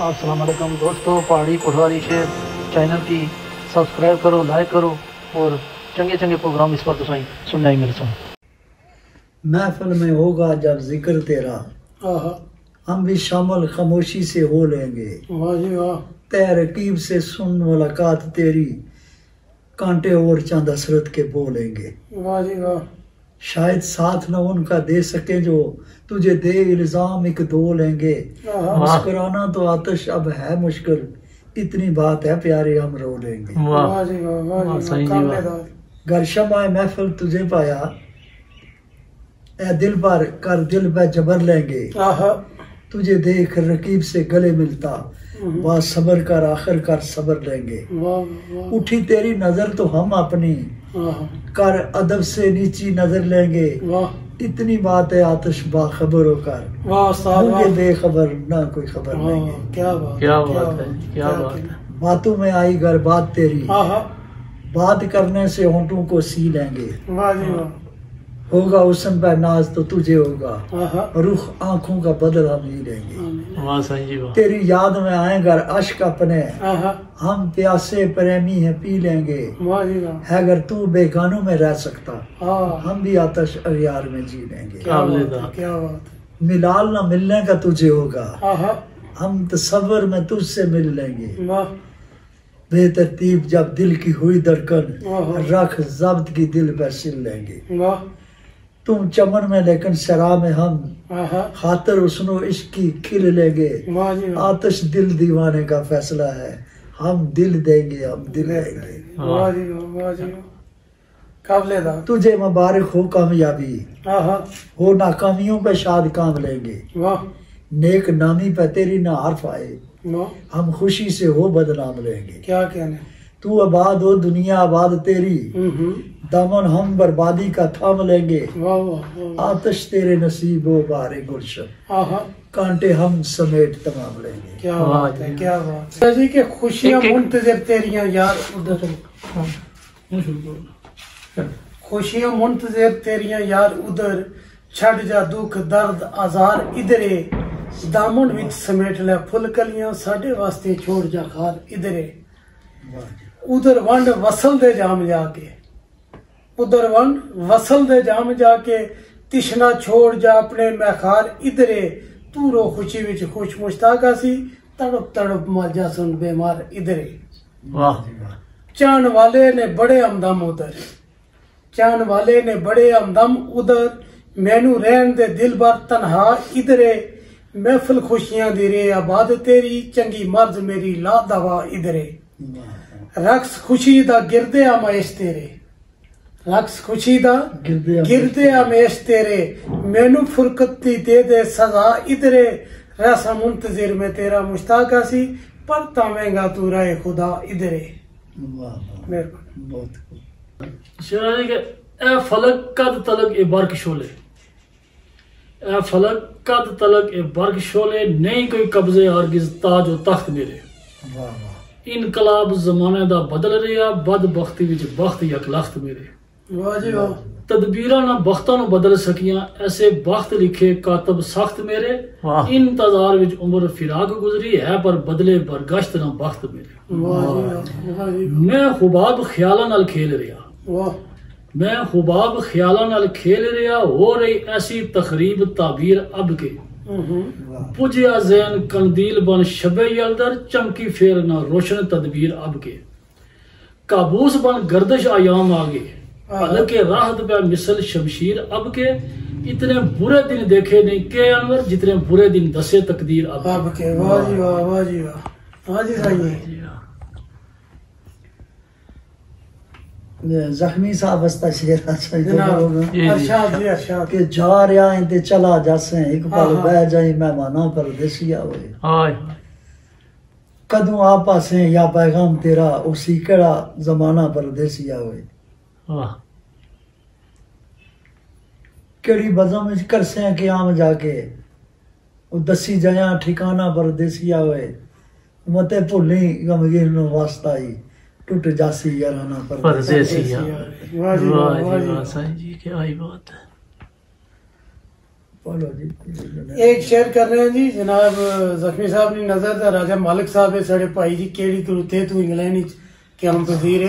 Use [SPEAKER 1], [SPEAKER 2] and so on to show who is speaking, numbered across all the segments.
[SPEAKER 1] अस्सलाम वालेकुम दोस्तों पहाड़ी पटवारी शेर चैनल की सब्सक्राइब करो लाइक करो और चंगे चंगे प्रोग्राम इस पर तो सही सुनना ही मेरे सुन
[SPEAKER 2] महफिल में होगा जब ज़िक्र तेरा। हम भी शामिल खामोशी से हो लेंगे।
[SPEAKER 3] वाह जी
[SPEAKER 2] तहरकीब से सुन मुलाकात तेरी कांटे और चाँद हसरत के बोलेंगे
[SPEAKER 3] वाह जी वाह।
[SPEAKER 2] शायद साथ न उनका दे सके जो तुझे दे इल्ज़ाम एक दो लेंगे। मुस्कुराना तो आतिश अब है मुश्किल। इतनी बात है प्यारे हम रो लेंगे।
[SPEAKER 3] वाह। जी वाह वाह
[SPEAKER 1] वाह,
[SPEAKER 3] जी
[SPEAKER 1] सही
[SPEAKER 3] वाह
[SPEAKER 1] जी, वाह।
[SPEAKER 3] कामयाब
[SPEAKER 2] घर शमाए महफिल तुझे पाया। ए दिल पर कर दिल पे जबर लेंगे। तुझे देख रकीब से गले मिलता।
[SPEAKER 3] हम्म।
[SPEAKER 2] बस सबर कर आखिर कर सबर लेंगे।
[SPEAKER 3] वाह वाह।
[SPEAKER 2] उठी तेरी नज़र तो हम अपनी। कर अदब से नीची नज़र लेंगे। इतनी बात है आतिश बाखबर होकर
[SPEAKER 3] वाह वाह।
[SPEAKER 2] बेखबर ना कोई खबर
[SPEAKER 3] वाह,
[SPEAKER 2] लेंगे।
[SPEAKER 3] क्या बात
[SPEAKER 1] क्या बात है, क्या बात है।
[SPEAKER 2] बातों में आई घर बात तेरी बात करने से होंठों को सी लेंगे।
[SPEAKER 3] वाह।
[SPEAKER 2] होगा हुसन पे नाज तो तुझे होगा। रुख आँखों का बदल हम ही लेंगे। तेरी याद में आए घर अश्क अपने। हम प्यासे प्रेमी हैं पी लेंगे। है अगर तू बेगानों में रह सकता हम भी आतश अगियार में जी लेंगे।
[SPEAKER 3] क्या बात क्या बात
[SPEAKER 2] मिलाल न मिलने का तुझे होगा। हम तस्वर में तुझसे मिल लेंगे। बेतरतीब जब दिल की हुई धड़कन रख जब्त की दिल पर सिल लेंगे।
[SPEAKER 3] वाह।
[SPEAKER 2] तुम चमन में लेकिन शराब में हम खातर उसनो इश्क की खिल लेंगे
[SPEAKER 3] जी
[SPEAKER 2] दिल दीवाने का फैसला है। हम दिल देंगे हम दिल देंगे। तुझे मुबारक हो कामयाबी। हो नाकामियों पे शाद काम लेंगे। नेक नामी पे तेरी ना हर्फ आए। हम खुशी से हो बदनाम लेंगे।
[SPEAKER 3] क्या कहने।
[SPEAKER 2] तू आबाद हो दुनिया आबाद तेरी
[SPEAKER 3] हम्म हम्म
[SPEAKER 2] दामन हम बर्बादी का थाम लेंगे
[SPEAKER 3] वाह वाह वाह
[SPEAKER 2] आतिश तेरे नसीब हो बारे गुलशन
[SPEAKER 3] आहा
[SPEAKER 2] कांटे हम समेट तमाम लेंगे
[SPEAKER 3] क्या
[SPEAKER 1] वाह
[SPEAKER 3] बात है
[SPEAKER 1] जी।
[SPEAKER 3] क्या बात है जी के खुशियां
[SPEAKER 1] एक- एक-
[SPEAKER 3] मुंतजर तेरियां यार उधर खुशियां मुंतजर तेरियां यार उधर ਛੱਡ ਜਾ ਦੁੱਖ ਦਰਦ ਆਜ਼ਾਰ ਇਧਰੇ ਦਾਮਨ ਵਿੱਚ ਸਮੇਟ ਲੈ ਫੁੱਲ ਕਲੀਆਂ ਸਾਡੇ ਵਾਸਤੇ ਛੋੜ ਜਾ ਖਾਰ ਇਧਰੇ ਉਧਰ ਵੰਡ ਵਸਲ ਦੇ ਜਾਮ ਜਾ ਕੇ। ਉਧਰ ਵੰਡ ਵਸਲ ਦੇ ਜਾਮ ਜਾ ਕੇ ਤਿਸ਼ਨਾ ਛੋੜ ਜਾ ਆਪਣੇ ਮੈਖਾਰ ਇਧਰੇ ਤੂੰ ਰੋ ਖੁਸ਼ੀ ਵਿੱਚ ਖੁਸ਼ ਮੁਸ਼ਤਾਕਾ ਸੀ ਤੜਪ ਤੜਪ ਮਰ ਜਾ ਸੁਣ ਬੇਮਾਰ ਇਧਰੇ।
[SPEAKER 1] वाह
[SPEAKER 3] ਚਾਹਣ ਵਾਲੇ ਨੇ ਬੜੇ ਹਮਦਮ ਉਧਰ। ਚਾਹਣ ਵਾਲੇ ਨੇ ਬੜੇ ਹਮਦਮ ਉਧਰ। ਮੈਨੂੰ ਰਹਿਣ ਦੇ ਦਿਲ ਬਰ ਤਨਹਾ ਇਧਰੇ। ਮਹਿਫਲ ਖੁਸ਼ੀਆਂ ਦੀ ਰੇ ਆਬਾਦ ਤੇਰੀ ਚੰਗੀ ਮਰਜ਼ ਮੇਰੀ ਲਾ ਦਵਾ ਇਧਰੇ। रक्स खुशी दा
[SPEAKER 2] गिरदे
[SPEAKER 3] आ आमेश तेरे रक्स खुशी दा गिरदे आ आमेश तेरे मैनू फुरकती दे दे सजा इधरे रसा मुंतजिर में तेरा
[SPEAKER 2] मुश्ताक सी
[SPEAKER 3] पर
[SPEAKER 2] तावेगा तू
[SPEAKER 1] राय खुदा इधरे फलक कद तलक ए बर्क शोले ए फलक कद तलक ए बर्क शोले नहीं कोई कब्जे हरगिज ताज और तख्त मेरे
[SPEAKER 2] वाह
[SPEAKER 1] ਇਨਕਲਾਬ ਜ਼ਮਾਨੇ ਦਾ ਬਦਲ ਰਿਹਾ ਬਦਬਖਤੀ ਵਿੱਚ ਬਖਤ ਯਕਲਖਤ ਮੇਰੇ
[SPEAKER 3] ਵਾਹ ਜੀ ਵਾਹ
[SPEAKER 1] ਤਦਬੀਰਾਂ ਨਾਲ ਬਖਤਾਂ ਨੂੰ ਬਦਲ ਸਕੀਆਂ ਐਸੇ ਬਖਤ ਲਿਖੇ ਕਾਤਬ ਸਖਤ ਮੇਰੇ ਇੰਤਜ਼ਾਰ ਵਿੱਚ ਉਮਰ ਫਿਰਾਕ ਗੁਜ਼ਰੀ ਹੈ ਪਰ ਬਦਲੇ ਬਰਗਸ਼ਤ ਨਾ ਬਖਤ ਮੇਰੇ
[SPEAKER 3] ਵਾਹ ਜੀ ਵਾਹ ਵਾਹ ਜੀ
[SPEAKER 1] ਮੈਂ ਖੁਬਾਬ ਖਿਆਲਾਂ ਨਾਲ ਖੇਲ ਰਿਹਾ
[SPEAKER 3] ਵਾਹ
[SPEAKER 1] ਮੈਂ ਖੁਬਾਬ ਖਿਆਲਾਂ ਨਾਲ ਖੇਲ ਰਿਹਾ ਹੋ ਰਹੀ ਐਸੀ ਤਖਰੀਬ ਤਾਬੀਰ ਅਬ ਕੇ Mm-hmm. जैन कंदील बन शबे यलदर चमकी फेर न रोशन तदबीर अब के। काबूस बन गर्दश आयाम आगे। हाँ। हल्के राहत पे मिसल शमशीर अब के। इतने बुरे दिन देखे नहीं के अनवर जितने बुरे दिन दसे तकदीर अब,
[SPEAKER 3] अब के। वाह जी वाह
[SPEAKER 2] वाह जी वाह। वाह जी हाँ ਜ਼ਖਮੀ
[SPEAKER 3] ਸਾਹਿਬ
[SPEAKER 2] ਵਸਤਾ
[SPEAKER 1] ਸ਼ੇਰ ਆਸਾਈ
[SPEAKER 3] ਅਰਸ਼ਾਦ ਜੀ। ਅਰਸ਼ਾਦ
[SPEAKER 2] ਕਿ ਜਾ ਰਿਆ ਇੰਦੇ ਚਲਾ ਜਾਸੇ
[SPEAKER 3] ਇੱਕ
[SPEAKER 2] ਪਲ
[SPEAKER 3] ਬਹਿ
[SPEAKER 2] ਜਾਈ ਮਹਿਮਾਨਾ ਪਰਦੇਸੀਆ ਹੋਏ ਹਾਏ।
[SPEAKER 1] ਕਦੋਂ
[SPEAKER 2] ਆ ਪਾਸੇ ਯਾ ਪੈਗਾਮ ਤੇਰਾ ਉਸੀ ਕਿਹੜਾ ਜ਼ਮਾਨਾ ਪਰਦੇਸੀਆ ਹੋਏ ਵਾਹ
[SPEAKER 1] ਕਿਹੜੀ
[SPEAKER 2] ਬਜ਼ਮ ਵਿੱਚ ਕਰਸੇ ਕਿ ਆਮ ਜਾ ਕੇ ਉਹ ਦੱਸੀ ਜਾਇਆ ਠਿਕਾਣਾ ਪਰ ਪਰਦੇਸੀਆ ਹੋਏ ਮਤੇ ਭੁੱਲੀ ਗਮਗੀਰ ਨੂੰ ਵਾਸਤਾ ਹੀ ਟੁੱਟ ਜਾਸੀ ਯਾਰਾਨਾ
[SPEAKER 3] ਪਰ
[SPEAKER 1] ਪਰਦੇਸੀ
[SPEAKER 3] ਯਾਰ।
[SPEAKER 1] ਵਾਹ ਜੀ ਵਾਹ ਸਾਈਂ ਜੀ ਕੀ ਆਈ
[SPEAKER 2] ਬਾਤ ਹੈ।
[SPEAKER 3] ਪੜੋ ਜੀ ਇੱਕ ਸ਼ੇਅਰ ਕਰ ਰਹੇ ਹਾਂ ਜੀ ਜਨਾਬ ਜ਼ਖਮੀ ਸਾਹਿਬ ਦੀ ਨਜ਼ਰ ਦਾ ਰਾਜਾ ਮਾਲਕ ਸਾਹਿਬ ਦੇ ਸਾਡੇ ਭਾਈ ਜੀ ਕਿਹੜੀ ਤੁਰਤੇ ਤੂੰ ਇੰਗਲੈਂਡ ਵਿੱਚ ਕਿ
[SPEAKER 2] ਹਮ ਪਜ਼ੀਰ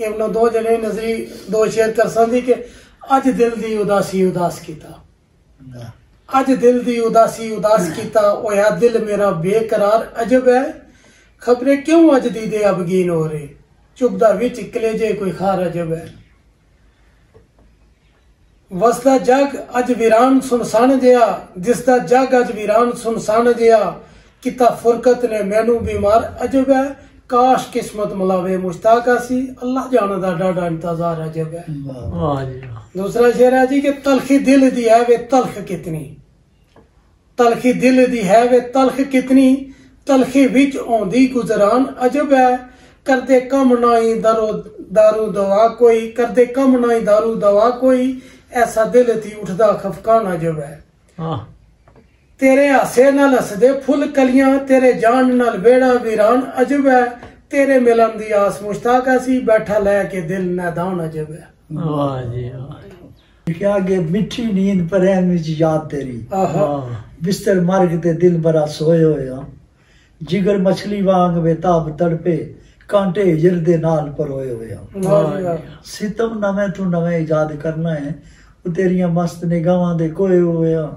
[SPEAKER 3] ਇਹਨਾਂ ਦੋ ਜਣੇ ਨਜ਼ਰੀ ਦੋ ਸ਼ੇਅਰ ਕਰ ਸੰਦੀ ਕਿ ਅੱਜ ਦਿਲ ਦੀ ਉਦਾਸੀ ਉਦਾਸ ਕੀਤਾ। ਅੱਜ ਦਿਲ ਦੀ ਉਦਾਸੀ ਉਦਾਸ ਕੀਤਾ ਉਹ ਆ ਦਿਲ ਮੇਰਾ ਬੇਕਰਾਰ ਅਜਬ ਹੈ। ਖਬਰੇ ਕਿਉਂ ਅੱਜ ਦੀ ਦੇ ਅਬਗੀਨ ਹੋ ਰਹੇ? ਚੁਬਦਾ ਵਿੱਚ ਕਲੇਜੇ ਕੋਈ ਖਾਰਜ ਹੈ ਵਸਦਾ ਜਗ ਅੱਜ ਵੀਰਾਨ ਸੁਨਸਾਨ ਜਿਆ ਜਿਸ ਦਾ ਜਗ ਅੱਜ ਵੀਰਾਨ ਸੁਨਸਾਨ ਜਿਆ ਕਿਤਾ ਫੁਰਕਤ ਨੇ ਮੈਨੂੰ ਬਿਮਾਰ ਅਜਬ ਹੈ। ਕਾਸ਼ ਕਿਸਮਤ ਮਲਾਵੇ ਮੁਸ਼ਤਾਕਾ ਸੀ ਅਲਾ ਜਾਣ ਦਾ ਡਾਡਾ ਇੰਤਜ਼ਾਰ ਅਜਬ ਹੈ।
[SPEAKER 1] ਵਾਹ। ਜੀ ਦੂਸਰਾ
[SPEAKER 3] ਸ਼ੇਰ ਹੈ ਜੀ ਕਿ ਤਲਖੀ ਦਿਲ ਦੀ ਹੈ ਵੇ ਤਲਖ ਕਿਤਨੀ। ਤਲਖੀ ਦਿਲ ਦੀ ਹੈ ਵੇ ਤਲਖ ਕਿਤਨੀ। कितनी तलखी विच औंदी गुजरान अजब है करदे कम नाई दारू दारू दवा कोई करदे कम नाई दारू दवा कोई ऐसा दिल थी उठदा खफकान अजब है
[SPEAKER 1] ਵਾਹ
[SPEAKER 3] तेरे हासे नाल हसदे फुल कलियां तेरे जान नाल बेड़ा वीरान अजब है तेरे मिलन दी आस मुश्ताक सी बैठा लैके दिल नैदान अजब है
[SPEAKER 1] ਵਾਹ ਜੀ ਵਾਹ
[SPEAKER 2] क्या के मिठी नींद पर है मुझ याद तेरी
[SPEAKER 3] आहा
[SPEAKER 1] ਵਾਹ
[SPEAKER 2] बिस्तर मार्ग ते दिल बड़ा ਜਿਗਰ ਮਛਲੀ ਵਾਂਗ ਵੇ ਤਾਬ ਤੜਪੇ ਕਾਂਟੇ ਹਿਜਰ ਦੇ
[SPEAKER 3] ਨਾਲ ਪਰੋਏ ਆ।
[SPEAKER 2] ਸਿਤਮ ਨਵੇਂ ਤੋਂ ਨਵੇਂ ਇਜਾਦ ਕਰਨਾ ਹੈ ਉਹ ਤੇਰੀਆਂ ਮਸਤ ਨਿਗਾਹਾਂ ਦੇ ਕੋਏ
[SPEAKER 3] ਹੋਇਆ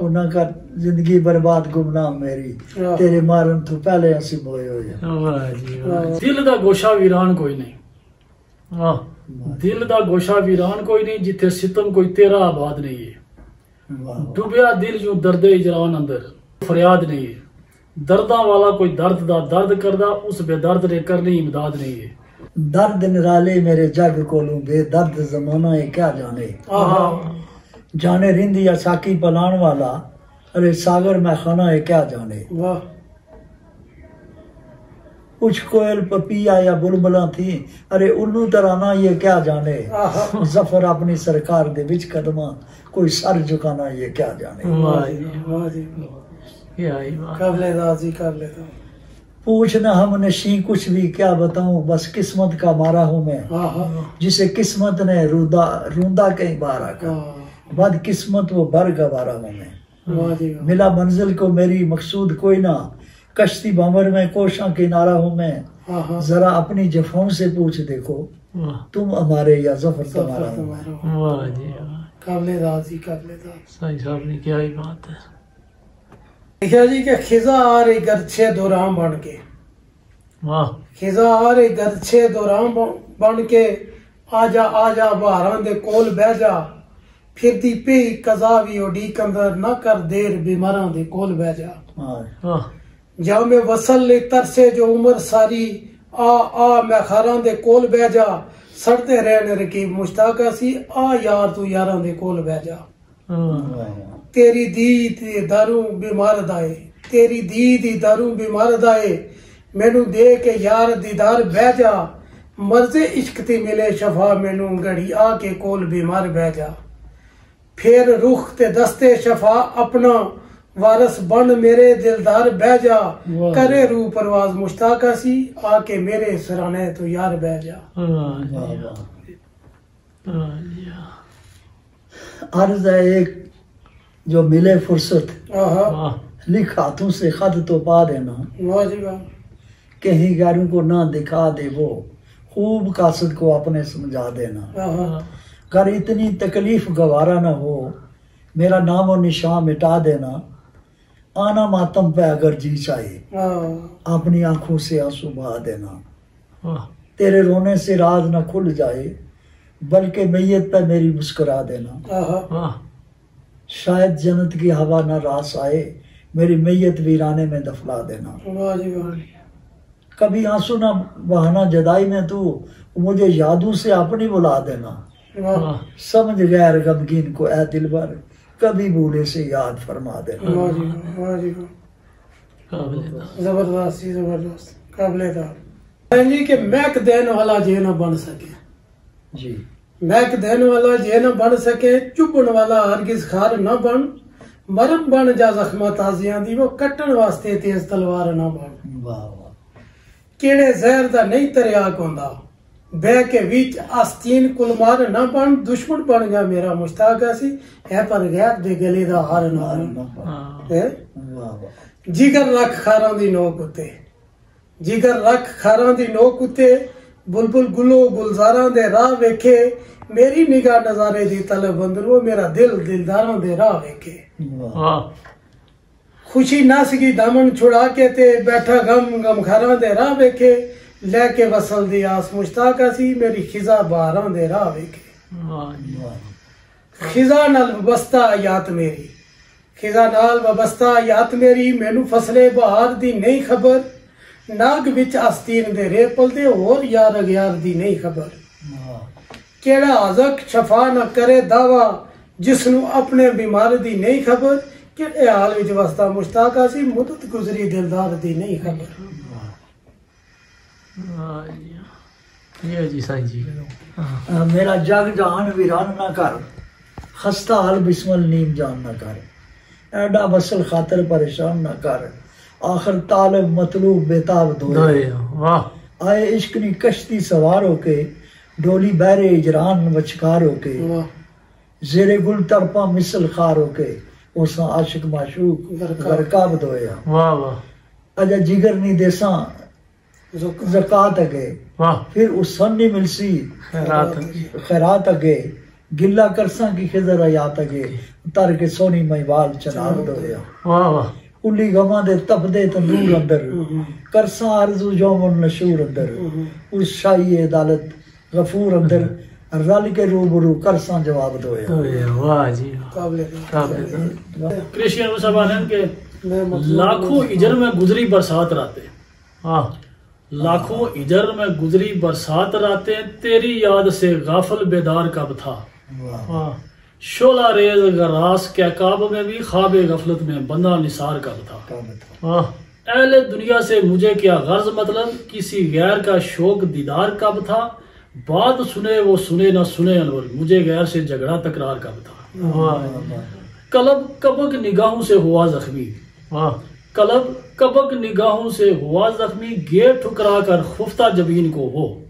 [SPEAKER 2] ਉਹਨਾਂ ਕਰ ਜ਼ਿੰਦਗੀ ਬਰਬਾਦ ਗੁਮਨਾਮ ਮੇਰੀ। ਤੇਰੇ ਮਾਰਨ ਤੋਂ ਪਹਿਲੇ ਅਸੀਂ ਬੋਏ ਹੋਏ
[SPEAKER 1] ਵਾਹ। ਦਿਲ ਦਾ ਗੋਸ਼ਾ ਵੀਰਾਨ ਕੋਈ ਨਹੀਂ। ਵਾਹ। ਦਿਲ ਦਾ ਗੋਸ਼ਾ ਵੀਰਾਨ ਕੋਈ ਨਹੀਂ ਜਿੱਥੇ ਸਿਤਮ ਕੋਈ ਤੇਰਾ ਆਬਾਦ ਨਹੀਂ ਹੈ ਡੁੱਬਿਆ ਦਿਲ ਜੋ ਦਰਦੇ ਇਜਰਾਨ ਅੰਦਰ ਫਰਿਆਦ ਨਹੀਂ ਹੈ ਦਰਦਾਂ ਵਾਲਾ ਕੋਈ ਦਰਦ ਦਾ ਦਰਦ ਕਰਦਾ ਉਸ ਬੇਦਰਦ ਨੇ ਕਰਨੀ ਇਮਦਾਦ ਨਹੀਂ ਹੈ
[SPEAKER 2] ਦਰਦ ਨਿਰਾਲੇ ਮੇਰੇ ਜਗ ਕੋਲੋਂ ਬੇਦਰਦ ਜ਼ਮਾਨਾ ਇਹ ਕਿਆ ਜਾਣੇ
[SPEAKER 3] आहा
[SPEAKER 2] ਜਾਣੇ ਰਿੰਦੀ ਆ ਸਾਕੀ ਪਲਾਣ ਵਾਲਾ ਅਰੇ ਸਾਗਰ ਮੈਂ ਖਾਨਾ ਇਹ ਕਿਆ ਜਾਣੇ
[SPEAKER 3] वाह
[SPEAKER 2] कुछ कोयल पपिया या बुलबुला थी अरे उल्लू तराना ये क्या जाने
[SPEAKER 3] आहा
[SPEAKER 2] जफर अपनी सरकार दे विच कदमा कोई सर झुकाना ये क्या जाने
[SPEAKER 1] ਵਾਹ ਜੀ
[SPEAKER 3] वाह
[SPEAKER 1] कर
[SPEAKER 3] लेता जी कर लेता
[SPEAKER 2] तो। पूछना हम नशी कुछ भी क्या बताऊँ? बस किस्मत का मारा हूँ मैं।
[SPEAKER 3] हाँ, हाँ।
[SPEAKER 2] जिसे किस्मत ने रूदा रूंदा कई बार आका
[SPEAKER 3] हाँ।
[SPEAKER 2] बद किस्मत वो भर गवारा हूँ मैं। मिला मंजिल को मेरी मकसूद कोई ना। कश्ती बमर में कोशा किनारा हूँ मैं। जरा अपनी जफाओं से पूछ देखो। तुम हमारे या ज़फ़र तुम्हारा
[SPEAKER 1] वाह जी
[SPEAKER 3] काबिल दाजी काबिल
[SPEAKER 1] साहब ने क्या ही बात है।
[SPEAKER 3] लिखा जी के खिजा आ रही गरछे दोराम बन के।
[SPEAKER 1] वाह।
[SPEAKER 3] खिजा आ रही गरछे दोराम बन के आजा आजा बहारा दे कोल बह जा। फिर दी पे कजा भी ओडी कंदर ना कर देर बीमारा दे कोल बह जा। जा मैं वसल ले तरसे जो उम्र सारी आ आ मैं खारा दे कोल बह जा। सड़ते
[SPEAKER 1] रहने
[SPEAKER 3] रकीब मुश्ताक सी आ यार तू यारा दे कोल बह जा। हाँ। तेरी दीद दारू बीमार दाए तेरी दीद दारू बीमार दाए मैनू दे के यार दीदार बह जा। मर्जे इश्क ती मिले शफा मैनू घड़ी आ के कोल बीमार बह जा। फिर रुख
[SPEAKER 1] ते
[SPEAKER 3] दस्ते शफा अपना वारस बन मेरे दिलदार बह जा। करे रू परवाज मुश्ताक
[SPEAKER 1] सी आके
[SPEAKER 2] मेरे
[SPEAKER 1] सराने
[SPEAKER 2] तो
[SPEAKER 1] यार बह जा।
[SPEAKER 2] अर्ज़ है एक जो मिले फुर्सत। लिख हाथों से खत तो पा देना कहीं गारू को ना दिखा दे वो। खूब कासद को अपने समझा देना कर इतनी तकलीफ़ गवारा ना हो। मेरा नाम और निशान मिटा देना आना मातम पे अगर जी चाहे। अपनी आँखों से आँसू बहा देना तेरे रोने से राज ना खुल जाए। बल्कि मैयत पे मेरी मुस्कुरा देना शायद जन्नत की हवा ना रास आए मेरी मैयत वीराने में दफला देना। कभी आँसू ना बहाना जदाई में तू मुझे यादों से अपनी बुला देना। समझ गैर गमगीन को ऐ दिल भर कभी भूले से याद फरमा देना।
[SPEAKER 3] ज़बरदस्त ज़बरदस्त। काबिल कि महक देने वाला जे ना बन सके।
[SPEAKER 2] जी।
[SPEAKER 3] ਮਹਿਕ ਦੇਣ ਵਾਲਾ ਜੇ ਨਾ ਬਣ ਸਕੇ ਚੁੱਭਣ ਵਾਲਾ ਹਰਗਿਜ਼ ਖਾਰ ਨਾ ਬਣ। ਮਰਮ ਬਣ ਜਾ ਜ਼ਖਮਾਂ ਤਾਜ਼ੀਆਂ ਦੀ ਉਹ ਕੱਟਣ ਵਾਸਤੇ ਤੇਜ਼ ਤਲਵਾਰ ਨਾ ਬਣ।
[SPEAKER 2] ਵਾਹ ਵਾਹ।
[SPEAKER 3] ਕਿਹੜੇ ਜ਼ਹਿਰ ਦਾ ਨਹੀਂ ਤਰਿਆ ਹੁੰਦਾ ਬਹਿ ਕੇ ਵਿੱਚ ਆਸਤੀਨ ਕੁਲਮਾਰ ਨਾ ਬਣ। ਦੁਸ਼ਮਣ ਬਣ ਗਿਆ ਮੇਰਾ ਮੁਸ਼ਤਾਕ ਸੀ ਹੈ ਪਰ ਗੈਰ ਦੇ ਗਲੇ ਦਾ ਹਾਰ ਨਾ
[SPEAKER 4] ਹਾਂ।
[SPEAKER 2] ਵਾਹ
[SPEAKER 3] ਜਿਗਰ ਰੱਖ ਖਾਰਾਂ ਦੀ ਨੋਕ ਉਤੇ। ਜਿਗਰ ਰੱਖ ਖਾਰਾਂ ਦੀ ਨੋਕ ਉਤੇ ਬੁਲਬੁਲ ਗੁਲੋ ਗੁਲਜ਼ਾਰਾਂ ਦੇ ਰਾਹ ਵੇਖੇ। ਮੇਰੀ ਨਿਗਾਹ ਨਜ਼ਾਰੇ ਦੀ ਤਲਬ ਅੰਦਰੋਂ ਮੇਰਾ ਦਿਲ ਦਿਲਦਾਰਾਂ ਦੇ ਰਾਹ ਵੇਖੇ।
[SPEAKER 4] ਵਾਹ।
[SPEAKER 3] ਖੁਸ਼ੀ ਨਸ ਗਈ ਦਾਮਨ ਛੁੜਾ ਕੇ ਤੇ ਬੈਠਾ ਗਮ ਗਮ ਖਾਰਾਂ ਦੇ ਰਾਹ ਵੇਖੇ। ਲੈ ਕੇ ਵਸਲ ਦੀ ਆਸ ਮੁਸ਼ਤਾਕ ਸੀ ਮੇਰੀ ਖਿਜ਼ਾ ਬਾਰਾਂ ਦੇ ਰਾਹ ਵੇਖੇ। ਖਿਜ਼ਾ ਨਾਲ ਵਬਸਤਾ ਯਾਤ ਮੇਰੀ। ਖਿਜ਼ਾ ਨਾਲ ਵਬਸਤਾ ਯਾਤ ਮੇਰੀ ਮੈਨੂੰ ਫਸਲੇ ਬਹਾਰ ਦੀ ਨਹੀਂ ਖਬਰ। ਨਾਗ ਵਿੱਚ ਆਸਤੀਨ ਦੇ ਰੇਪਲ ਦੇ ਹੋਰ ਯਾਰ ਅਗਿਆਰ ਦੀ ਨਹੀਂ ਖਬਰ। ਕਿਹੜਾ ਆਜ਼ਕ ਸ਼ਫਾ ਨਾ ਕਰੇ ਦਾਵਾ ਜਿਸ ਨੂੰ ਆਪਣੇ ਬਿਮਾਰ ਦੀ ਨਹੀਂ ਖਬਰ ਕਿਹੜੇ ਹਾਲ ਵਿੱਚ ਵਸਦਾ ਮੁਸ਼ਤਾਕ ਸੀ ਮੁਦਤ ਗੁਜ਼ਰੀ ਦਿਲਦਾਰ ਦੀ ਨਹੀਂ ਖਬਰ।
[SPEAKER 4] ਵਾਹ ਜੀ। ਇਹ ਜੀ ਸਾਈਂ ਜੀ। ਹਾਂ
[SPEAKER 2] ਅਹ ਮੇਰਾ ਜਗ ਜਹਾਨ ਵੀਰਾਨ ਨਾ ਕਰ ਖਸਤਾ ਹਾਲ ਬਿਸਮਲ ਨੀਮ ਜਾਨ ਨਾ ਕਰ ਐਡਾ ਵਸਲ ਖਾਤਰ ਪਰੇਸ਼ਾਨ ਨਾ ਕਰ। आखिर ताल मतलू बेताब दो आए इश्क नी कश्ती सवार होके
[SPEAKER 3] डोली
[SPEAKER 2] बहरे इजरान वचकार होके। जेरे गुल तरपा मिसल खार होके
[SPEAKER 3] उस
[SPEAKER 2] आशिक माशूक
[SPEAKER 4] गरकाब दोया
[SPEAKER 2] वाह वाह। अजा जिगर
[SPEAKER 3] नी
[SPEAKER 2] देसा जकात
[SPEAKER 4] अगे।
[SPEAKER 2] फिर उस सन नी
[SPEAKER 4] मिलसी
[SPEAKER 2] खैरात अगे। गिल्ला करसा की खिजर आयात अगे। तर के सोनी महिवाल चनार दोया
[SPEAKER 4] वाह वाह।
[SPEAKER 2] उली गमा दे तपदे तंदूर अंदर करसा आरजू जोमन नशूर अंदर उस शाही अदालत गफूर अंदर रल के रूबरू करसा जवाब दोया
[SPEAKER 4] ਦੋਏ ਵਾਹ ਜੀ
[SPEAKER 3] ਕਾਬਲੇ ਦੇ।
[SPEAKER 4] ਕਾਬਲੇ
[SPEAKER 1] क्रिश्चियन मुसलमान के
[SPEAKER 3] ਮੈਂ ਮਤਲਬ
[SPEAKER 1] लाखों इजर में गुजरी बरसात रातें
[SPEAKER 4] ਵਾਹ
[SPEAKER 1] लाखों इजर में गुजरी बरसात रातें तेरी याद से गाफल बेदार कब था
[SPEAKER 2] वाह
[SPEAKER 4] ਵਾਹ
[SPEAKER 1] शोला रेज गरास क्या काब में भी खाब गफलत में बंदा निसार का था।
[SPEAKER 4] हाँ।
[SPEAKER 1] अहल दुनिया से मुझे क्या गर्ज मतलब किसी गैर का शोक दीदार कब था? बात सुने वो सुने ना सुने अनवर मुझे गैर से झगड़ा तकरार कब था?
[SPEAKER 4] हाँ।
[SPEAKER 1] कलब कबक निगाहों से हुआ जख्मी।
[SPEAKER 4] हाँ।
[SPEAKER 1] कलब कबक निगाहों से हुआ जख्मी गेट ठुकरा कर खुफ्ता जबीन को हो।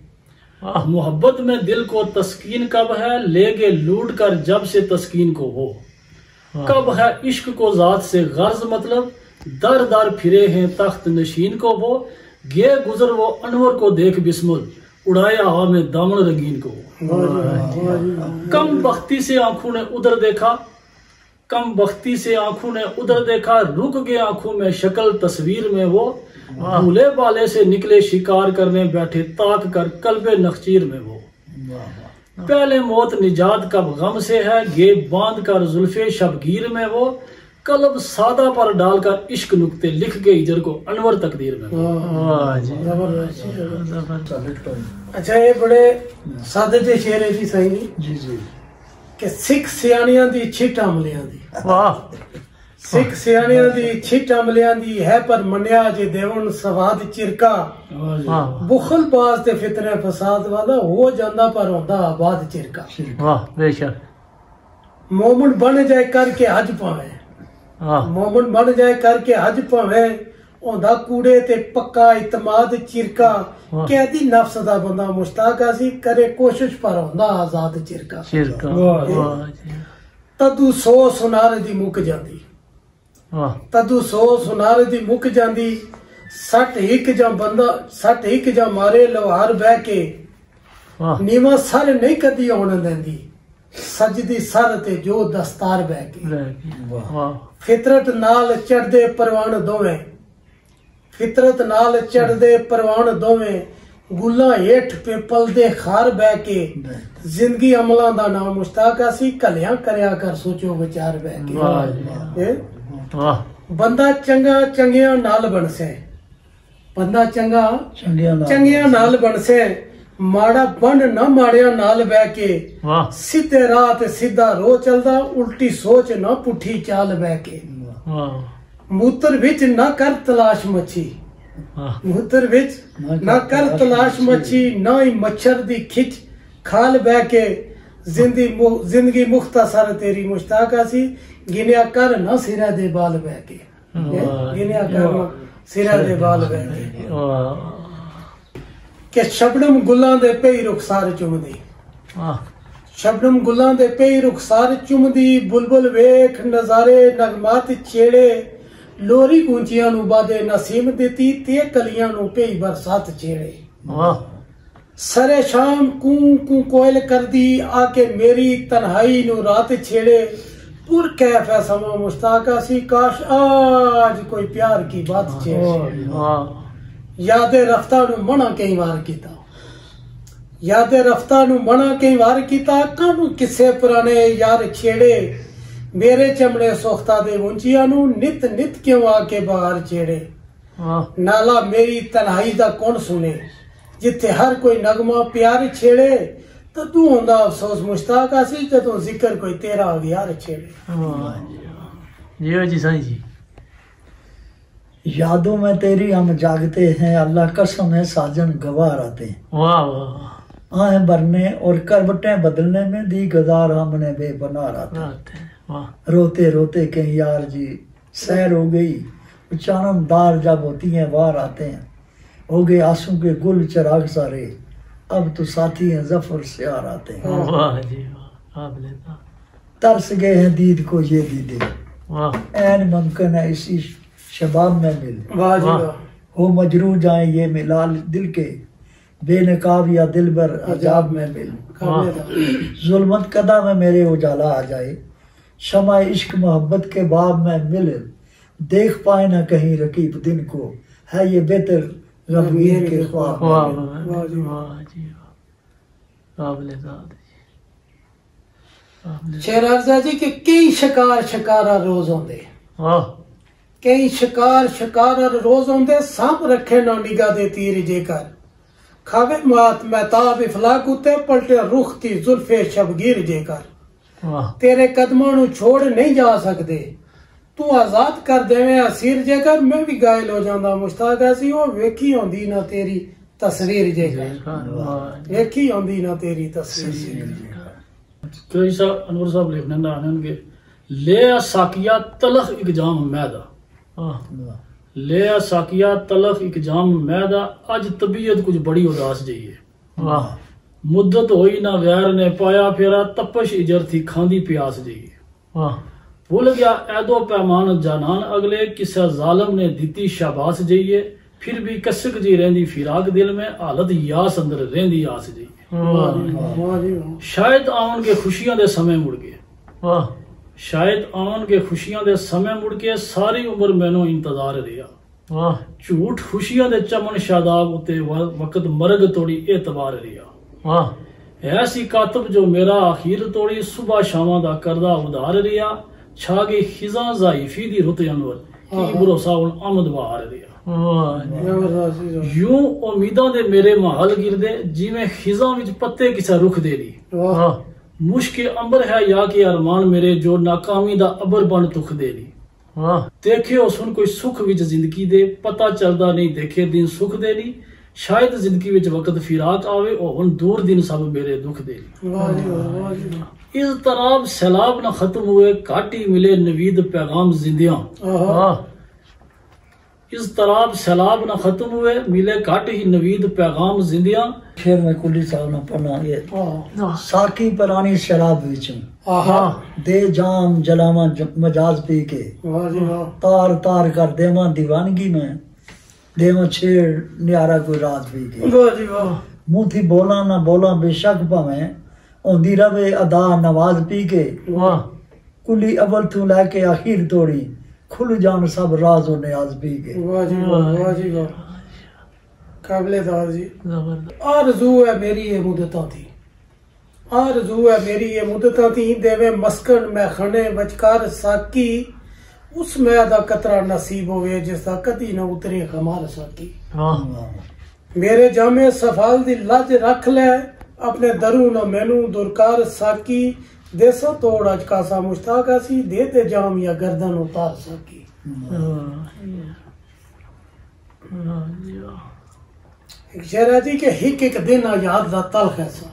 [SPEAKER 1] मोहब्बत में दिल को तस्कीन कब है? ले गे लूट कर जब से तस्कीन को हो। कब है इश्क को जात से गर्ज मतलब? दर दर फिरे हैं तख्त नशीन को वो। गे गुजर वो अनवर को देख बिस्मुल। उड़ाया हवा में दामन रंगीन को कम बख्ती से आँखों ने उधर देखा। कम बख्ती से आँखों ने उधर देखा रुक गए आँखों में शक्ल तस्वीर में वो भूले बाले से निकले शिकार करने बैठे ताक कर कल्बे नखचीर में वो। पहले मौत निजात कब गम से है गे बाँध कर जुल्फे शबगीर में वो। कलब सादा पर डालकर इश्क नुकते लिख के इधर को अनवर तकदीर में
[SPEAKER 3] अच्छा ये बड़े सादे थे शेर है जी सही
[SPEAKER 2] जी जी।
[SPEAKER 3] ਕਿ ਸਿੱਖ ਸਿਆਣਿਆਂ ਦੀ ਛਿੱਟ ਅਮਲਿਆਂ ਦੀ।
[SPEAKER 4] ਵਾਹ।
[SPEAKER 3] ਸਿੱਖ ਸਿਆਣਿਆਂ ਦੀ ਛਿੱਟ ਅਮਲਿਆਂ ਦੀ ਹੈ ਪਰ ਮੰਨਿਆ ਜੇ ਦੇਵਨ ਸਵਾਦ ਚਿਰਕਾ।
[SPEAKER 4] ਵਾਹ।
[SPEAKER 3] ਬੁਖਲ ਬਾਜ਼ ਤੇ ਫਿਤਰੇ ਫਸਾਦ ਵਾਦਾ ਹੋ ਜਾਂਦਾ ਪਰ ਹੁੰਦਾ ਆਬਾਦ ਚਿਰਕਾ।
[SPEAKER 4] ਵਾਹ ਬੇਸ਼ੱਕ।
[SPEAKER 3] ਮੋਮਨ ਬਣ ਜਾਏ ਕਰਕੇ ਹਜ ਪਾਵੇ
[SPEAKER 4] ਵਾਹ।
[SPEAKER 3] ਮੋਮਨ ਬਣ ਜਾਏ ਕਰਕੇ ਹਜ ਪਾਵੇ ਹੁੰਦਾ ਕੂੜੇ ਤੇ ਪੱਕਾ ਇਤਮਾਦ ਚਿਰਕਾ।
[SPEAKER 4] ਵਾਹ।
[SPEAKER 3] ਕੈਦੀ ਨਫਸ ਦਾ ਬੰਦਾ ਮੁਸ਼ਤਾਕ ਸੀ ਕਰੇ ਕੋਸ਼ਿਸ਼ ਪਰ ਹੁੰਦਾ ਆਜ਼ਾਦ ਚਿਰਕਾ।
[SPEAKER 4] ਸ਼ਿਰਕ
[SPEAKER 1] ਵਾਹ।
[SPEAKER 4] ਵਾਹ ਜੀ।
[SPEAKER 3] ਤਦੂ ਸੋ ਸੁਨਾਰ ਦੀ ਮੁੱਕ ਜਾਂਦੀ।
[SPEAKER 4] ਵਾਹ।
[SPEAKER 3] ਤਦੂ ਸੋ ਸੁਨਾਰ ਦੀ ਮੁੱਕ ਜਾਂਦੀ। ਸੱਟ ਇੱਕ ਜਾਂ ਬੰਦਾ ਸੱਟ ਇੱਕ ਜਾਂ ਮਾਰੇ ਲਵਾਰ ਬਹਿ ਕੇ।
[SPEAKER 4] ਵਾਹ।
[SPEAKER 3] ਨੀਵਾ ਸਰ ਨਹੀਂ ਕਦੀ ਆਉਣ ਦਿੰਦੀ। ਸਜਦੀ ਸਰ ਤੇ ਜੋ ਦਸਤਾਰ ਬਹਿ ਕੇ।
[SPEAKER 4] ਵਾਹ।
[SPEAKER 3] ਫਿਤਰਤ ਨਾਲ ਚੜਦੇ ਪਰਵਾਨ ਦੋਵੇਂ। ਫਿਤਰਤ ਨਾਲ ਚੜਦੇ ਪਰਵਾਨ ਦੋਵੇਂ ਗੁੱਲਾਂ ਏਠ ਪੇਪਲ ਦੇ ਖਾਰ ਬਹਿ ਕੇ ਜ਼ਿੰਦਗੀ ਅਮਲਾਂ ਦਾ ਨਾਮ ਮੁਸ਼ਤਾਕ ਸੀ ਕਲਿਆਂ ਕਰਿਆ ਕਰ ਸੋਚੋ ਵਿਚਾਰ ਬਹਿ ਕੇ।
[SPEAKER 4] ਵਾਹ ਵਾਹ।
[SPEAKER 3] ਬੰਦਾ ਚੰਗਾ ਚੰਗਿਆਂ ਨਾਲ ਬਣਸੈ। ਬੰਦਾ ਚੰਗਾ ਚੰਗਿਆਂ ਨਾਲ ਬਣਸੈ। ਮਾੜਾ ਬੰਨ ਨਾ ਮਾੜਿਆਂ ਨਾਲ ਬਹਿ ਕੇ।
[SPEAKER 4] ਵਾਹ।
[SPEAKER 3] ਸਿੱਧੇ ਰਾਹ ਤੇ ਸਿੱਧਾ ਰੋ ਚਲਦਾ ਉਲਟੀ ਸੋਚ ਨਾ ਪੁੱਠੀ ਚਾਲ ਬਹਿ ਕੇ।
[SPEAKER 4] ਵਾਹ।
[SPEAKER 3] ਮੂਤਰ ਵਿੱਚ ਨਾ ਕਰ ਤਲਾਸ਼ ਮੱਛੀ। ਮੂਤਰ ਵਿੱਚ ਨਾ ਕਰ ਤਲਾਸ਼ ਮੱਛੀ। ਨਾ ਹੀ ਮੱਛਰ ਦੀ ਖਿੱਚ। ਖਾਲ ਬਹਿ ਕੇ ਜ਼ਿੰਦਗੀ ਮੁ- ਜ਼ਿੰਦਗੀ ਮੁਖਤਸਰ ਤੇਰੀ ਮੁਸ਼ਤਾਕਾ ਸੀ। ਗਿਣਿਆ ਕਰ ਨਾ ਸਿਰਾ ਦੇ ਬਾਲ ਬਹਿ ਕੇ। ਗਿਣਿਆ ਕਰ ਸਿਰਾ ਦੇ ਬਾਲ ਬਹਿ ਕੇ।
[SPEAKER 4] ਵਾਹ।
[SPEAKER 3] ਕਿ ਸ਼ਬਨਮ ਗੁੱਲਾਂ ਦੇ ਪਈ ਰੁਖਸਾਰ ਚੁੰਮਦੀ।
[SPEAKER 4] ਵਾਹ
[SPEAKER 3] ਸ਼ਬਨਮ ਗੁੱਲਾਂ ਦੇ ਪਈ ਰੁਖਸਾਰ ਚੁੰਮਦੀ। ਬੁਲਬੁਲ ਵੇਖ ਨਜ਼ਾਰੇ ਨਗਮਾਤ ਛੇੜੇ। ਲੋਰੀ ਗੂੰਜੀਆਂ ਨੂੰ ਬਾਦੇ ਨਸੀਮ ਦਿੱਤੀ ਤੇ ਕਲੀਆਂ ਨੂੰ ਪਈ ਬਰਸਾਤ ਛੇੜੇ
[SPEAKER 4] ਵਾਹ।
[SPEAKER 3] ਸਰੇ ਸ਼ਾਮ ਕੂ ਕੂ ਕੋਇਲ ਕਰਦੀ ਆ ਕੇ ਮੇਰੀ ਤਨਹਾਈ ਨੂੰ ਰਾਤ ਛੇੜੇ। ਪੁਰ ਕੈਫ ਹੈ ਸਮਾ ਮੁਸ਼ਤਾਕਾ ਸੀ ਕਾਸ਼ ਆਜ ਕੋਈ ਪਿਆਰ ਕੀ ਬਾਤ ਛੇੜੇ
[SPEAKER 4] ਵਾਹ।
[SPEAKER 3] ਯਾਦੇ ਰਫਤਾ ਨੂੰ ਮਨਾ ਕਈ ਵਾਰ ਕੀਤਾ। ਯਾਦੇ ਰਫਤਾ ਨੂੰ ਮਨਾ ਕਈ ਵਾਰ ਕੀਤਾ ਕਾਹਨੂੰ ਕਿਸੇ ਪੁਰਾਣੇ ਯਾਰ ਛੇੜੇ। ਮੇਰੇ ਚਮੜੇ ਸੁਖਤਾ ਦੇ ਮੁੰਚੀਆਂ ਨੂੰ ਨਿਤ ਨਿਤ ਕਿਉਂ ਆ ਕੇ ਬਾਹਰ ਛੇੜੇ ਨਾਲਾ ਮੇਰੀ ਤਨਹਾਈ ਦਾ ਕੌਣ ਸੁਨੇ ਜਿੱਥੇ ਹਰ ਕੋਈ ਨਗਮਾ ਪਿਆਰ ਛੇੜੇ ਤਾਂ ਤੂੰ ਹੁੰਦਾ ਅਫਸੋਸ ਮੁਸ਼ਤਾਕ ਆਸੀ ਜਦੋਂ ਜ਼ਿਕਰ ਕੋਈ ਤੇਰਾ ਆ ਗਿਆ
[SPEAKER 4] ਛੇੜੇ जी जी साईं जी
[SPEAKER 2] यादों में तेरी हम जागते हैं अल्लाह कसम है साजन गवाह आते
[SPEAKER 4] वाह वाह
[SPEAKER 2] आहें भरने और करवटें बदलने में दी गदार हमने बेबना
[SPEAKER 4] रहते हैं
[SPEAKER 2] रोते रोते कहीं यार जी सैर हो गई। चारम दार जब होती हैं बाहर आते हैं। हो गए आँसू के गुल चराग सारे। अब तो साथी हैं ज़फ़र से आ आते हैं।
[SPEAKER 4] वाह जी
[SPEAKER 2] तरस गए हैं दीद को ये दीदे। एन मुमकिन है इसी शबाब में मिल। हो मजरू जाए ये मिलाल दिल के। बेनकाब या दिल भर अजाब में मिल। जुलमत कदा में मेरे उजाला आ जाए। शमा इश्क मोहब्बत के बाब में मिल देख पाए ना कहीं रकीब दिन को है ये बेहतर गमगीन के ख्वाब
[SPEAKER 4] वाह
[SPEAKER 2] में मिल।
[SPEAKER 4] वाह जी वाह जी वाह आप लेता आप ले
[SPEAKER 3] ਸ਼ਹਿਰਾਜ਼ਾ ਜੀ ਕਿ ਕਈ ਸ਼ਿਕਾਰ ਸ਼ਿਕਾਰਾ ਰੋਜ਼ ਆਉਂਦੇ
[SPEAKER 4] वाह
[SPEAKER 3] ਕਈ ਸ਼ਿਕਾਰ ਸ਼ਿਕਾਰਾ ਰੋਜ਼ ਆਉਂਦੇ ਸਾਂਭ ਰੱਖੇ ਨਾ ਨਿਗਾਹ ਦੇ ਤੀਰ ਜੇਕਰ ਖਾਵੇ ਮਾਤ ਮਹਿਤਾਬ ਇਫਲਾਕ ਉਤੇ ਪਲਟੇ ਰੁਖ ਦੀ ਜ਼ੁਲਫੇ ਸ਼ਬਗੀਰ ਜੇਕਰ
[SPEAKER 4] वाह
[SPEAKER 3] ਤੇਰੇ ਕਦਮਾਂ ਨੂੰ ਛੋੜ ਨਹੀਂ ਜਾ ਸਕਦੇ। ਤੂੰ ਆਜ਼ਾਦ ਕਰ ਦੇਵੇਂ ਅਸੀਰ ਜੇਕਰ। ਮੈਂ ਵੀ ਗਾਇਲ ਹੋ ਜਾਂਦਾ। ਮੁਸ਼ਤਾਕ ਐਸੀ ਉਹ ਵੇਖੀ ਹੁੰਦੀ ਨਾ ਤੇਰੀ ਤਸਵੀਰ ਜੇਕਰ। ਵੇਖੀ ਹੁੰਦੀ ਨਾ ਤੇਰੀ ਤਸਵੀਰ
[SPEAKER 1] ਕੋਈ ਸਾ ਅਨਵਰ ਸਾਹਿਬ ਲਿਖਣਾ ਨਾ ਆਣਨਗੇ ਲੈ ਸਾਕੀਆ ਤਲਖ ਇਗਜ਼ਾਮ
[SPEAKER 4] ਮੈਦਾ।
[SPEAKER 1] ਲੈ ਸਾਕੀਆ ਤਲਖ ਇਗਜ਼ਾਮ ਮੈਦਾ। ਅੱਜ ਤਬੀਅਤ ਕੁਝ ਬੜੀ ਉਦਾਸ ਜਈ ਹੈ।
[SPEAKER 4] ਵਾਹ।
[SPEAKER 1] मुद्दत हो ना गैर ने पाया फेरा तपश इजर थी खांदी प्यास
[SPEAKER 4] जी।
[SPEAKER 1] भूल गया ऐदो पैमान जानान अगले किसा जालम ने दीती शाबाश जाइए फिर भी कसक जी रहंदी फिराक दिल में हालत यास अंदर रहंदी आस जी। शायद आवन के खुशियाँ दे समय
[SPEAKER 4] मुड़
[SPEAKER 1] गए। शायद आवन के खुशियाँ दे समय मुड़ के सारी उम्र मैनो
[SPEAKER 4] इंतज़ार
[SPEAKER 1] रिया। झूठ खुशियाँ दे चमन शादाब उते वक्त मरग तोड़ी एतबार रिया।
[SPEAKER 4] ਵਾਹ
[SPEAKER 1] ਐਸੀ ਕਾਤਬ ਜੋ ਮੇਰਾ ਅਖੀਰ ਤੋੜੀ ਸਵੇਰ ਸ਼ਾਮਾਂ ਦਾ ਕਰਦਾ ਉਧਾਰ ਰਿਆ ਛਾਗੇ ਖਿਜ਼ਾ ਜ਼ਾਇਫੀ ਦੀ ਰੁਤ ਅਨਵਰ। ਕੀ ਭਰੋਸਾ ਹੁਣ ਆਮਦ
[SPEAKER 3] ਰਿਆ
[SPEAKER 1] ਯੂੰ ਉਮੀਦਾਂ ਦੇ ਮੇਰੇ ਮਹਲ ਗਿਰਦੇ ਜਿਵੇਂ ਖਿਜ਼ਾਂ ਵਿੱਚ ਪੱਤੇ ਕਿਸੇ ਰੁੱਖ ਦੇ ਲਈ
[SPEAKER 3] ਵਾਹ।
[SPEAKER 1] ਮੁਸ਼ਕਿਲ ਅੰਬਰ ਹੈ ਯਾ ਕਿ ਅਰਮਾਨ ਮੇਰੇ ਜੋ ਨਾਕਾਮੀ ਦਾ ਅਬਰ ਬਣ ਤੁਖ ਦੇ ਲਈ
[SPEAKER 4] ਵਾਹ
[SPEAKER 1] ਦੇਖਿਓ ਸੁਣ ਕੋਈ ਸੁਖ ਵਿੱਚ ਜ਼ਿੰਦਗੀ ਦੇ ਪਤਾ ਚੱਲਦਾ ਨਹੀਂ ਦੇਖੇ ਦਿਨ ਸੁਖ ਦੇ ਲਈ ਸ਼ਾਇਦ ਜ਼ਿੰਦਗੀ ਵਿੱਚ ਵਕਤ ਫਿਰਾਕ ਆਵੇ ਉਹ ਹੁਣ ਦੂਰ ਦਿਨ ਸਭ ਮੇਰੇ ਦੁੱਖ ਦੇ ਲਈ
[SPEAKER 3] ਵਾਹ ਜੀ ਵਾਹ ਵਾਹ ਜੀ ਵਾਹ।
[SPEAKER 1] ਇਸ ਤਰਾਬ ਸੈਲਾਬ ਨਾ ਖਤਮ ਹੋਏ ਕਾਟੀ ਮਿਲੇ ਨਵੀਦ ਪੈਗਾਮ ਜ਼ਿੰਦਿਆਂ
[SPEAKER 3] ਆਹਾ
[SPEAKER 4] वाह
[SPEAKER 1] ਇਸ ਤਰਾਬ ਸੈਲਾਬ ਨਾ ਖਤਮ ਹੋਏ ਮਿਲੇ ਘਟ ਹੀ ਨਵੀਦ ਪੈਗਾਮ ਜ਼ਿੰਦਿਆਂ
[SPEAKER 2] शेर में कुली साहब ने पढ़ना ये
[SPEAKER 3] ਆਹ
[SPEAKER 2] साकी परानी शराब बिचूं
[SPEAKER 3] ਆਹਾ
[SPEAKER 2] दे जाम जलावा ज- मजाज पी के
[SPEAKER 3] ਵਾਹ ਜੀ ਵਾਹ
[SPEAKER 2] तार तार कर देवा दीवानगी में देव छे न्यारा कोई रात
[SPEAKER 3] भी गई
[SPEAKER 2] मुँह थी बोला ना बोला बेशक भावे औंदी रवे अदा नवाज़ पी के
[SPEAKER 4] वाह
[SPEAKER 2] कुली अवल तू लेके आखिर तोड़ी खुल जान सब राज और न्याज पी के
[SPEAKER 3] वाह जी वाह वाह जी वाह काबिले दार
[SPEAKER 4] जी
[SPEAKER 3] आरज़ू है मेरी ये मुद्दता थी आरज़ू है मेरी ये मुद्दता थी देवे मस्कन मैं खने बचकार साकी ਉਸ ਮੈਂ ਦਾ ਕਤਰਾ ਨਸੀਬ ਹੋਵੇ ਜਿਸ ਦਾ ਕਦੀ ਨਾ ਉਤਰੇ ਖਮਾਰ ਸਾਕੀ ਮੇਰੇ ਜਾਮੇ ਸਫਾਲ ਦੀ ਲੱਜ ਰੱਖ ਲੈ ਆਪਣੇ ਦਰੂ ਨਾ ਮੈਨੂੰ ਦੁਰਕਾਰ ਸਾਕੀ। ਦੇਸਾ ਤੋੜ ਅਜ ਕਾਸਾ ਮੁਸ਼ਤਾਕ ਸੀ ਦੇ ਤੇ ਜਾਮ ਜਾਂ ਗਰਦਨ ਉਤਾਰ ਸਾਕੀ। ਇੱਕ ਸ਼ੇਰਾ ਜੀ ਕਿ ਇੱਕ ਇੱਕ ਦਿਨ ਆਯਾਦ ਦਾ ਤਲਖ ਐਸਾ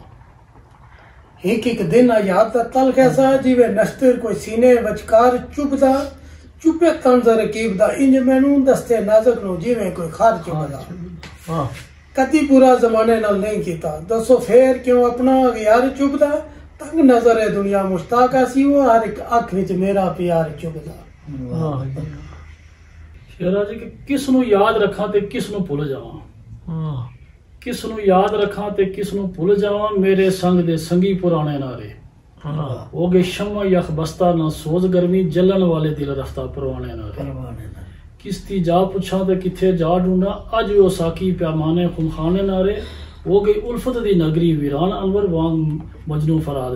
[SPEAKER 3] ਇੱਕ ਇੱਕ ਦਿਨ ਆਯਾਦ ਦਾ ਤਲਖ ਐਸਾ ਜਿਵੇਂ ਨਸ਼ਤਰ ਕੋਈ ਸੀਨੇ ਵਿਚਕਾਰ ਚੁੱਭਦਾ। ਚੁੱਪੇ ਤੰਜ਼ ਰਕੀਬ ਦਾ ਇੰਜ ਮੈਨੂੰ ਦਸਤੇ ਨਾਜ਼ਕ ਨੂੰ ਜਿਵੇਂ ਕੋਈ ਖਾਰ ਚੁੱਭਦਾ
[SPEAKER 4] वाह
[SPEAKER 3] ਕਦੀ ਪੂਰਾ ਜ਼ਮਾਨੇ ਨਾਲ ਨਹੀਂ ਕੀਤਾ। ਦੱਸੋ ਫੇਰ ਕਿਉਂ ਆਪਣਾ ਯਾਰ ਚੁੱਭਦਾ? ਤੰਗ ਨਜ਼ਰ ਹੈ ਦੁਨੀਆ ਮੁਸ਼ਤਾਕ ਅਸੀਂ ਉਹ ਹਰ ਇੱਕ ਅੱਖ ਵਿੱਚ ਮੇਰਾ ਪਿਆਰ ਚੁੱਭਦਾ।
[SPEAKER 2] ਵਾਹ
[SPEAKER 1] ਸ਼ੇਰਾ ਜੀ ਕਿ ਕਿਸ ਨੂੰ ਯਾਦ ਰੱਖਾਂ ਤੇ ਕਿਸ ਨੂੰ ਭੁੱਲ ਜਾਵਾਂ? ਕਿਸ ਨੂੰ ਯਾਦ ਰੱਖਾਂ ਤੇ ਕਿਸ ਨੂੰ ਭੁੱਲ ਜਾਵਾਂ? ਮੇਰੇ ਸੰਗ ਦੇ ਸੰਗੀ ਪੁਰਾਣੇ ਨਾਰੇ। ਹੋ ਗਏ ਸ਼ਮਾ ਯਖ ਬਸਤਾ ਨਾ ਸੋਜ਼ ਗਰਮੀ ਜਲਣ ਵਾਲੇ ਦਿਲ ਰਫਤਾ ਪਰਵਾਣੇ ਨਾ
[SPEAKER 2] ਪਰਵਾਣੇ ਨਾ
[SPEAKER 1] ਕਿਸਤੀ ਜਾ ਪੁੱਛਾਂ ਤੇ ਕਿੱਥੇ ਜਾ ਢੂੰਡਾ ਅੱਜ ਉਹ ਸਾਕੀ ਪਿਆਮਾਨੇ ਖੁਮਖਾਨੇ ਨਾਰੇ ਹੋ ਗਈ ਉਲਫਤ ਦੀ ਨਗਰੀ ਵੀਰਾਨ ਅਨਵਰ ਵਾਂਗ ਮਜਨੂ ਫਰਾਦ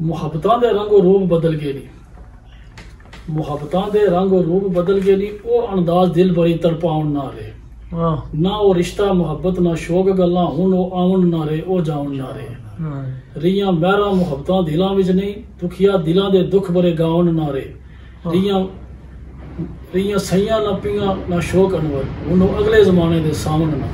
[SPEAKER 1] ਮੁਹੱਬਤਾਂ ਦੇ ਰੰਗ ਰੂਪ ਬਦਲ ਗਏ ਨੇ ਮੁਹੱਬਤਾਂ ਦੇ ਰੰਗ ਰੂਪ ਬਦਲ ਗਏ ਨੇ ਉਹ ਅੰਦਾਜ਼ ਦਿਲ ਬੜੀ ਤੜਪਾਉਣ ਨਾਲੇ ਰੇ ਨਾ ਉਹ ਰਿਸ਼ਤਾ ਮੁਹੱਬਤ ਨਾ ਸ਼ੋਕ ਗੱਲਾਂ ਹੁਣ ਉਹ ਆਉਣ ਨਾ ਰੇ ਉਹ ਜਾਉਣ ਨਾ ਰੇ ਰੀਆਂ ਮਹਿਰਾਂ ਮੁਹੱਬਤਾਂ ਦਿਲਾਂ ਵਿੱਚ ਨਹੀਂ ਦੁਖੀਆ ਦਿਲਾਂ ਦੇ ਦੁੱਖ ਭਰੇ ਗਾਉਣ ਨਾ ਰੇ ਰੀਆਂ ਰੀਆਂ ਸਈਆਂ ਨਾ ਪੀਆਂ ਨਾ ਸ਼ੋਕ ਅਨਵਰ ਹੁਣ ਉਹ ਅਗਲੇ ਜ਼ਮਾਨੇ ਦੇ ਸਾਹਮਣੇ ਨਾ।